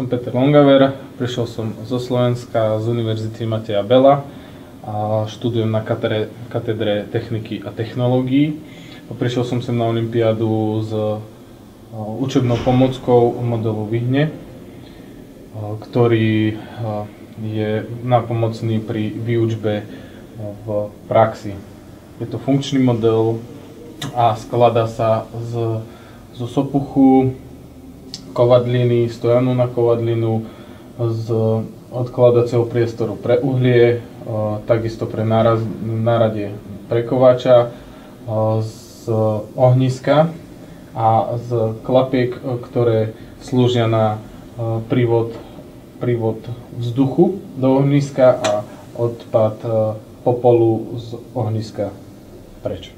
Som Peter Longaver, prišiel som zo Slovenska z Univerzity Mateja Bela a študujem na katedre, katedre techniky a technológií. Prišiel som sem na Olympiádu s učebnou pomockou modelu Vyhne, ktorý je napomocný pri výučbe v praxi. Je to funkčný model a skladá sa z, zo sopuchu, kovadliny, stojanu na kovadlinu, z odkladacieho priestoru pre uhlie, takisto pre náradie prekovača, z ohniska a z klapiek, ktoré slúžia na prívod, prívod vzduchu do ohniska a odpad popolu z ohniska preč.